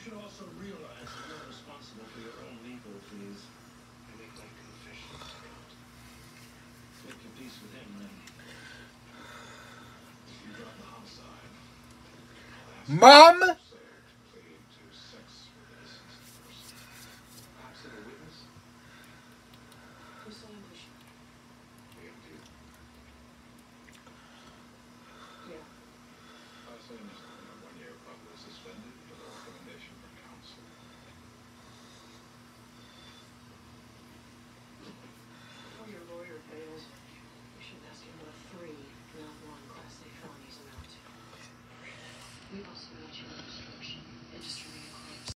You should also realize that you're responsible for your own legal fees. I make my confession to God. Make your peace with him, then. You the homicide... Mom? Thank you. People spiritual